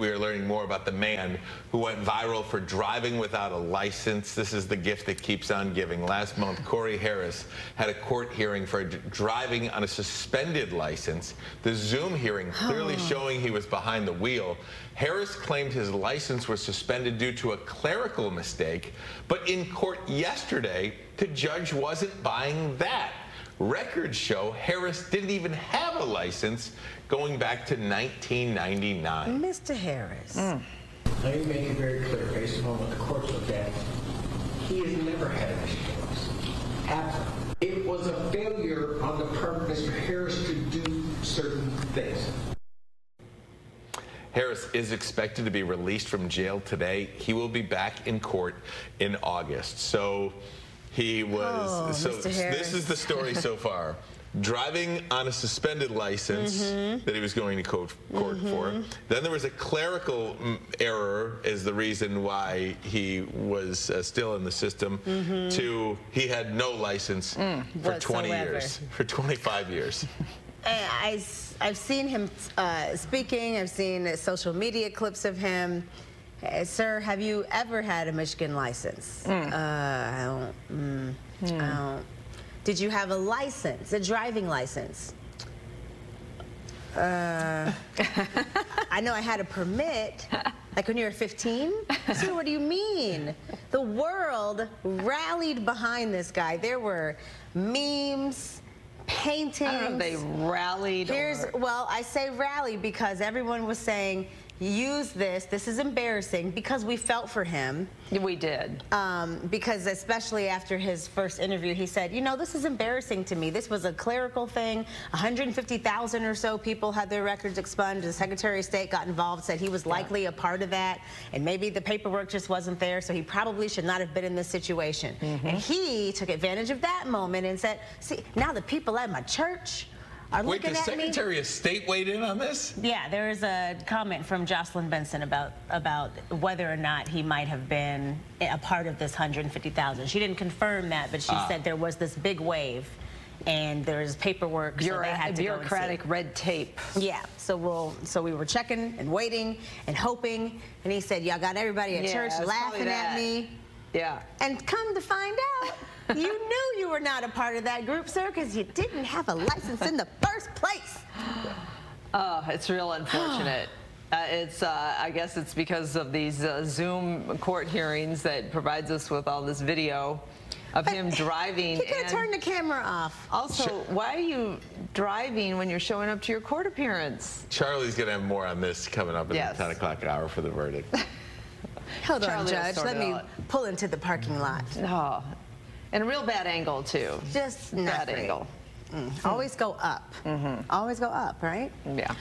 We are learning more about the man who went viral for driving without a license. This is the gift that keeps on giving. Last month, Corey Harris had a court hearing for driving on a suspended license. The Zoom hearing clearly showing he was behind the wheel. Harris claimed his license was suspended due to a clerical mistake, but in court yesterday, the judge wasn't buying that. Records show Harris didn't even have a license going back to 1999. Mr. Harris. Hmm. Let me make it very clear, based upon what the courts looked at, he has never had a Michigan license. Ever. It was a failure on the part of Mr. Harris to do certain things. Harris is expected to be released from jail today. He will be back in court in August. So he was. Oh, so this is the story so far. Driving on a suspended license Mm-hmm. that he was going to court, court for. Then there was a clerical mm, error as the reason why he was uh, still in the system. To he had no license for 20 Mm-hmm. Years, for 25 years. I, have seen him uh, speaking. I've seen social media clips of him. Uh, sir, have you ever had a Michigan license? Uh, I don't. Mm, I don't. Did you have a license, a driving license? Uh, I know I had a permit. Like when you were 15? Sir, what do you mean? The world rallied behind this guy. There were memes, paintings. I don't know if they rallied Here's or... well, I say rally because everyone was saying use this. This is embarrassing because we felt for him. We did. Um, because especially after his first interview, he said, you know, this is embarrassing to me. This was a clerical thing. 150,000 or so people had their records expunged. The Secretary of State got involved, said he was likely a part of that, and maybe the paperwork just wasn't there, so he probably should not have been in this situation. And he took advantage of that moment and said, see, now the people at my church are Wait, looking the at me. Secretary of State weighed in on this? Yeah, there is a comment from Jocelyn Benson about about whether or not he might have been a part of this 150,000. She didn't confirm that, but she Ah. said there was this big wave, and there's paperwork, so they had to go and see. bureaucratic red tape. Yeah, so we'll so we were checking and waiting and hoping, and he said, "Y'all got everybody at Yeah, church laughing at me." Yeah. And come to find out, you knew you were not a part of that group, sir, because you didn't have a license in the first place. Oh, it's real unfortunate. Uh, it's, uh, I guess it's because of these uh, Zoom court hearings that provides us with all this video of him driving. He could have and turned the camera off. also, why are you driving when you're showing up to your court appearance? Charlie's going to have more on this coming up at Yes. the 10 o'clock hour for the verdict. Hold on, Charlie will Judge. Let me out. pull into the parking lot. Oh, and a real bad angle too. Just not Bad great. angle. Mm. Always go up. Mm-hmm. Always go up, right? Yeah.